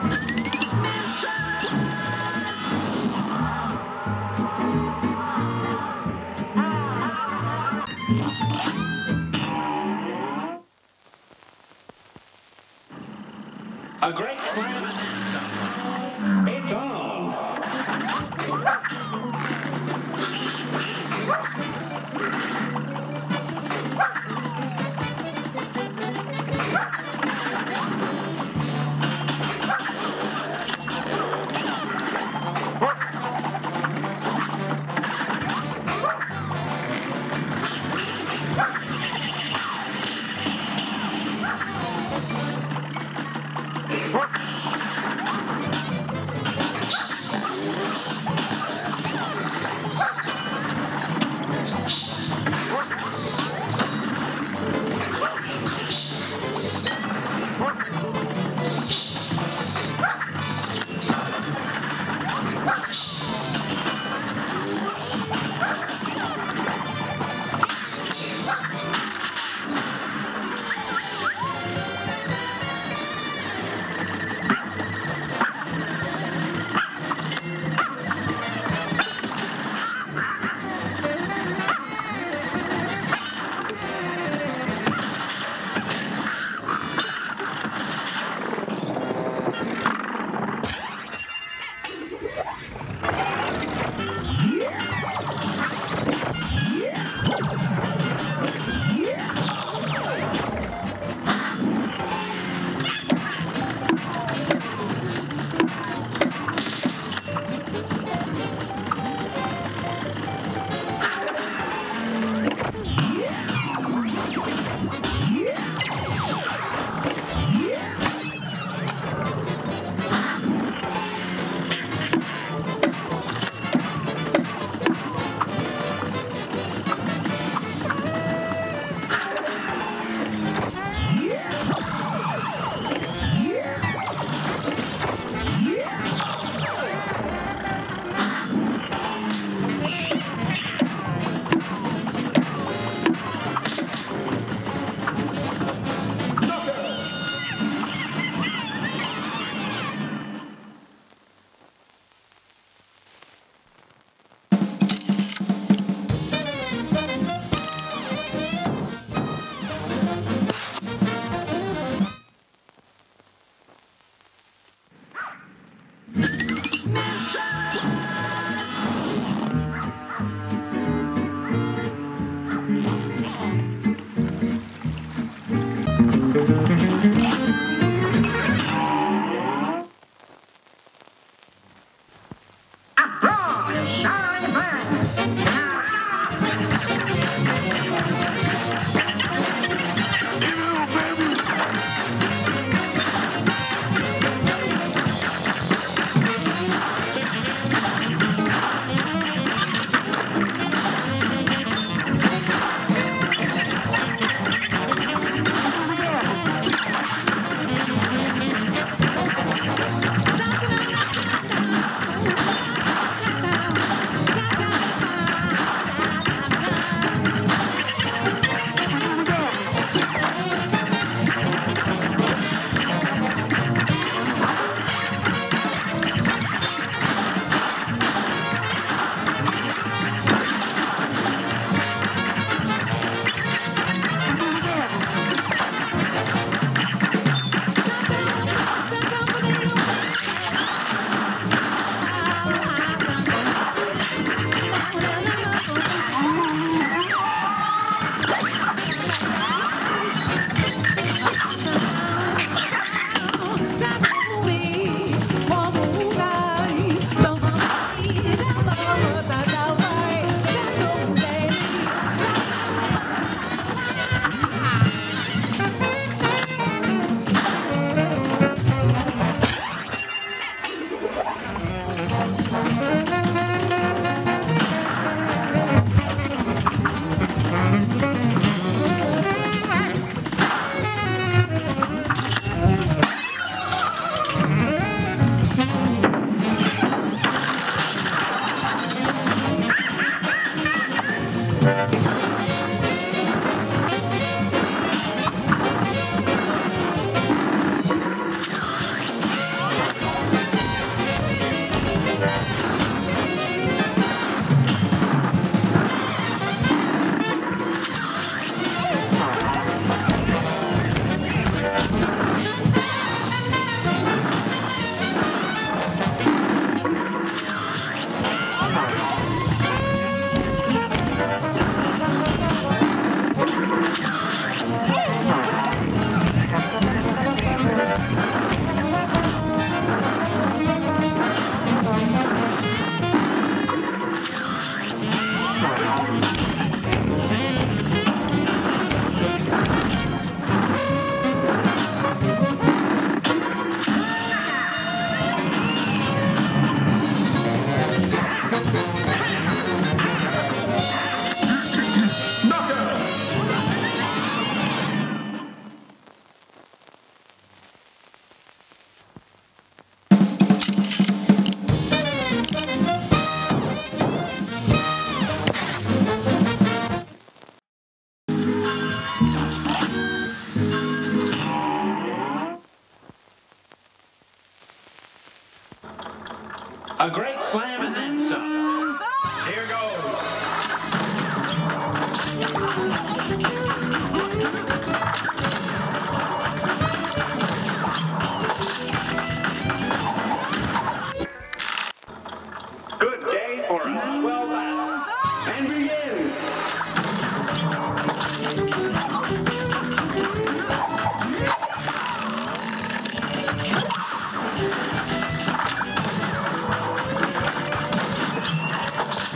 you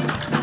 This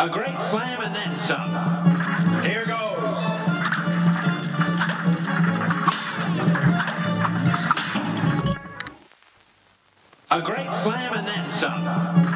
A great slam and then some. Here goes. A great slam and then some.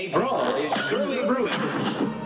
A brawl is surely brewing.